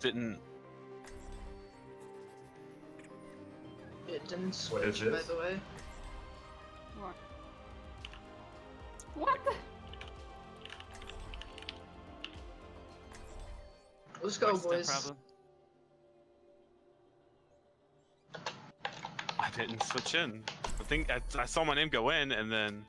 it didn't. It didn't What is switch, by the way. What? What? the- Let's go, What's boys. the problem? I didn't switch in. I think I, I saw my name go in, and then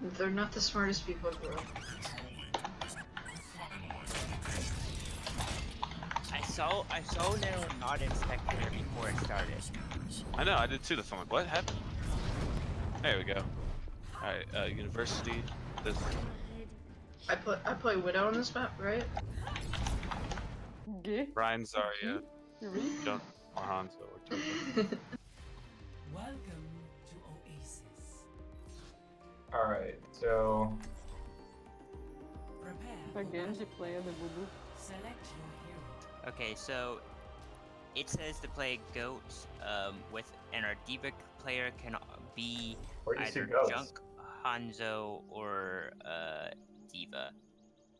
They're not the smartest people, bro. I saw I saw they were not inspected before it started. I know I did too. That's I'm like, what happened? There we go. All right, uh, university. This I put I play Widow on this map, right? Gay? Ryan Zarya, You read? John or Hanzo or Toba. Welcome to Oasis. Alright, so Prepare. The Genji player, the voodoo. Select your hero. Okay, so it says to play goats um, with and our D.Va player can be where do you see either junk, Hanzo, or uh, D.Va.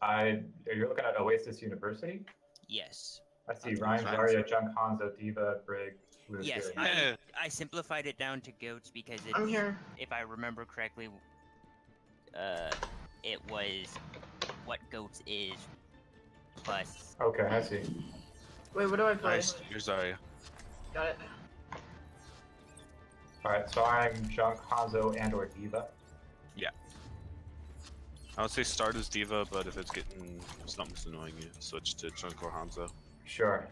I are you're looking at Oasis University? Yes. I see That's Ryan Ryan Zarya, Junk Hanzo, D.Va, Brig, Blue Yes, I, I simplified it down to goats because it, I'm here. if I remember correctly, uh, it was what goats is plus. Okay, I see. Wait, what do I play? nice. Here's Zarya. Got it. Alright, so I'm Junk, Hanzo, and or D.Va. Yeah. I would say start as D.Va, but if it's getting something's annoying you, switch to Chunk or Hanzo. Sure.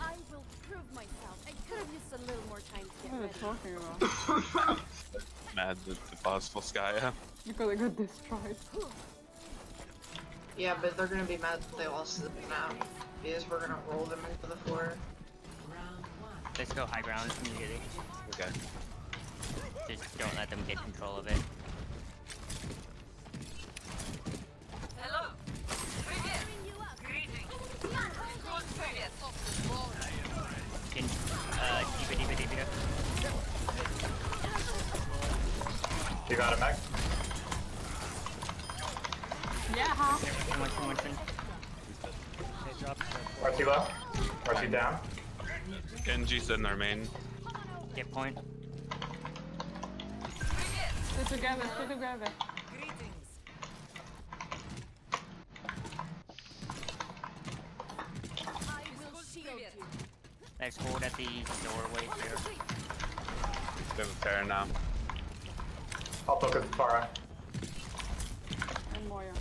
I will prove myself. I could have used a little more time to get What are ready. they talking about? Mad that the boss full Skya. because I got destroyed. Yeah, but they're gonna be mad that they lost the map. Because we're gonna roll them into the floor. Let's go high ground immediately. Okay. Just don't let them get control of it. Got it, Max? Yeah, huh? One, low? RT down? Genji's in their main. Get point. Stay together, stay together. I will shield you. Let's hold at the doorway there. They have a Pharah now. I'll focus Pharah. And Moira.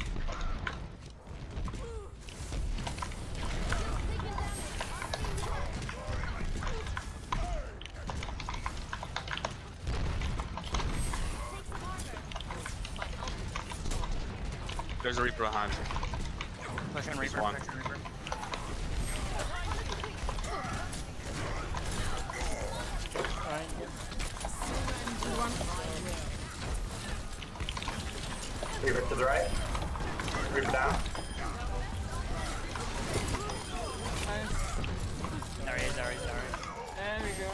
There's a Reaper behind. Push on There's Reaper, one. push Reaper. Reaper to the right. Reaper down. Sorry, sorry, sorry. There we go.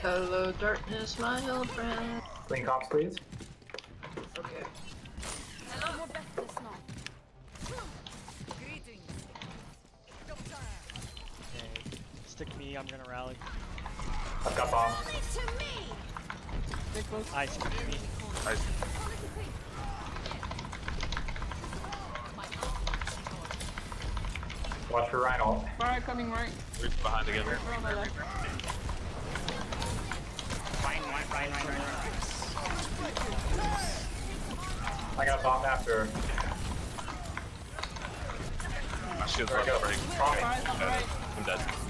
Hello, darkness, my old friend. Clean comps, please. Okay. More Beth's now. Okay. Stick me, I'm gonna rally. I've got bomb. To me. Watch for Reinhardt. Fire coming right. Reaper behind again. We're on the left. Ryan, Ryan, Ryan, Ryan, Ryan, Ryan. I got a bomb after. My shield's There about to go. break. Bomb me. Fire on the right. I'm dead.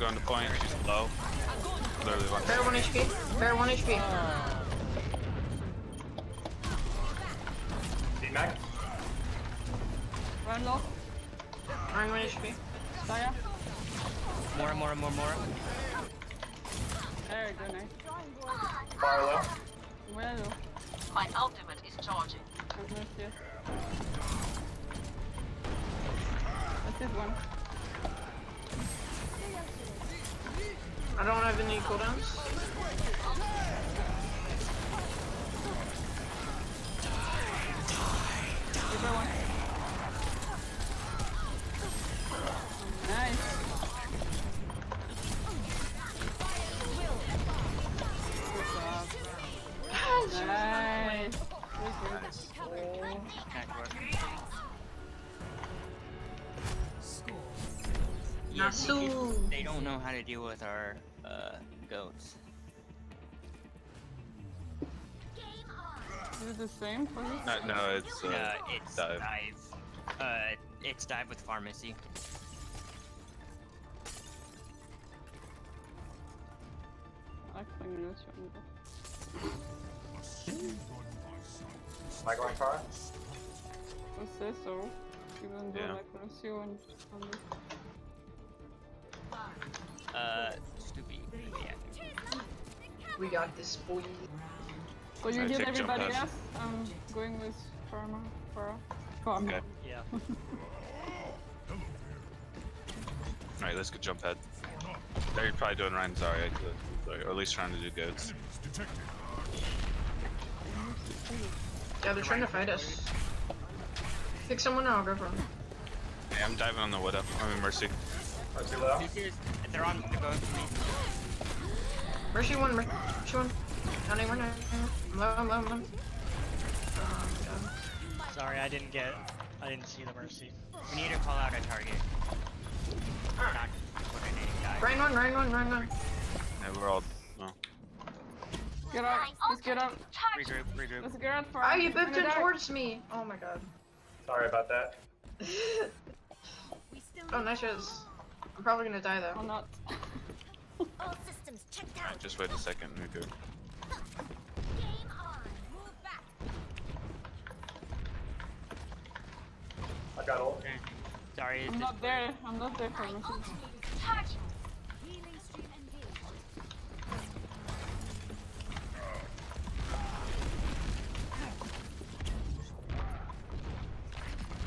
Going to point. She's low. Literally one. Pharah 1 HP. Pharah 1 HP. See Max? Run low. Ryan 1 HP. Saya. More, more, more, more. There we go, nice. Far low. Well, My ultimate is charging. I've. That's it one. I don't have any cooldowns. Reaper one. Nice. Good job. Nice. Good, good. Nice work. Yeah, Nasu. They don't know how to deal with our uh, goats. Is it the same for you? No, no, it's uh, Uh, it's dive. dive. Uh, it's dive with Pharmercy. I like playing this one. Am I going far? What's this or even though Yeah. I can see on, on this. Uh, Scoopy. Yeah. We got this boy. So you I heal everybody else? I'm going with Pharma. Pharma. Pharma. Okay. Yeah. Alright, let's go jump head. They're probably doing Ryan Zarya, or at least trying to do goats. Yeah, they're trying to fight us. Pick someone and I'll go for them. Hey, I'm diving on the Widow. I'm in Mercy. Is, they're on, they're going for me. Mercy one, Mercy one. Not anymore, not anymore. I'm low, I'm low, I'm low. Oh my god. Sorry, I didn't get. I didn't see the mercy. We need to call out a target. Not coordinating dive. Ryan one, Ryan one, Ryan one. Yeah, we're all. Well, Get out. Let's get out. Regroup, regroup. Let's get out for Ah, you booped in towards me. Oh my god. Sorry about that. oh, nice shows. I'm probably gonna die Or though. not. All systems checked out. alright, just wait a second. We're good. Game on. Move back. I got ult. Sorry, I'm not there. I'm not there for messages. Charging. Healing stream engaged.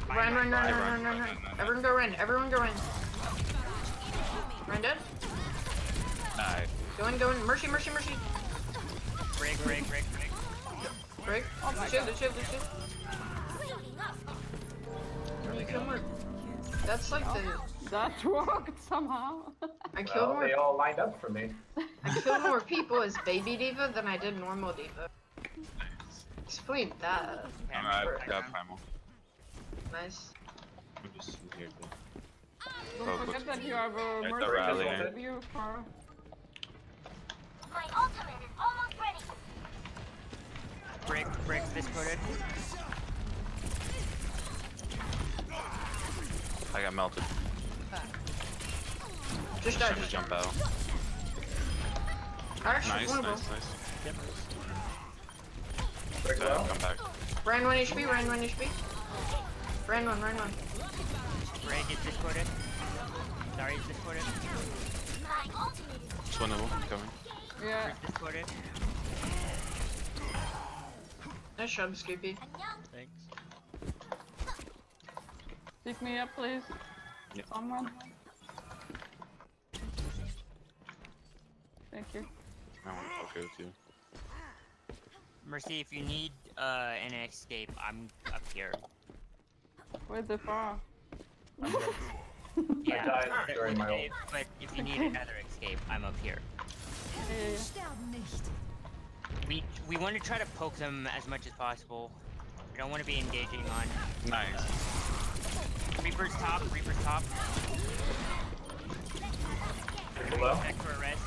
Run, run, run, run, run, run, run. Everyone go run. Everyone go run. Run dead. Alright. Go in, go in. Mercy, mercy, mercy. break, break, break, break. Break. The shield, the shield, the shield. Cleaning up. You kill more. That's like the. That worked somehow. I killed Well, more. they all lined up for me. I killed more people as baby D.Va than I did normal D.Va. Explain that. I'm, I've got primal. Nice. I'm just in here. too. Don't Oh, oh forget that you have a Right, the mercy rally, with you for My ultimate is almost ready. Break, break, this. I got melted. Just Trying died. to jump out. I actually Nice, wanna nice, go. nice. Break So, low. come back. Ryan 1 HP, Ryan 1 HP. Ryan 1, Ryan 1. Break, is this coded? Sorry, is this coded? My ultimate is Just one of them coming. yeah. Break, this coded. Nice job, Scoopy. Thanks. Pick me up, please. Yeah. Someone. Thank you. I want to okay with you. Mercy, if you need uh, an escape, I'm up here. Where's the far? Yeah, died but- during my ult. if- But if you need another escape, I'm up here. We we want to try to poke them as much as possible. We don't want to be engaging on Nice. Reaper's top. Reaper's top. Below. Back for a rest.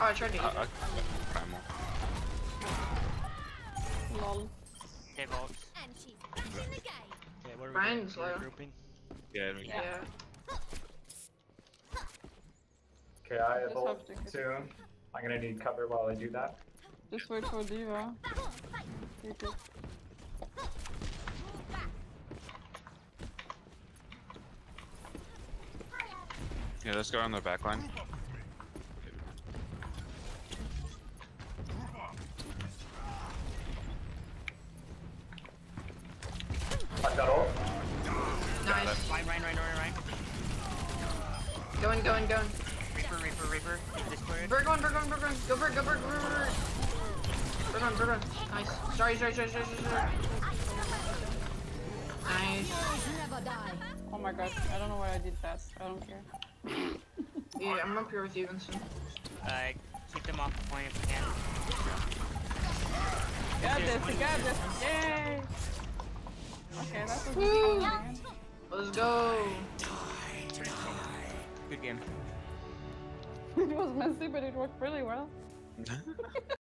Oh, I tried to oh, eat I, it. I, primal. Lol. Stay vaults. and she's back in the game. Okay, what are we Brian's doing? low. Regrouping? Yeah, we Yeah. Okay, I evolve have to get- soon. I'm gonna need cover while I do that. Just wait for D.Va. Take it. Yeah, let's go on the back line. Got ult. Nice. Ryan, Ryan, Ryan, Ryan, Ryan. Going, going, going. Reaper, Reaper, Reaper. Discord. Bird one, bird one, bird one. Go bird, go bird, bird, bird. Bird one, bird one. Nice. Sorry, sorry, sorry, sorry, sorry, sorry. Nice. Oh my god, I don't know why I did that. I don't care. Yeah, I'm up here with you, Vincent. Uh, keep them off the point if we can. Got this, we got this. Yay! Okay, that was Woo! Let's go. Good game. It was messy, but it worked really well.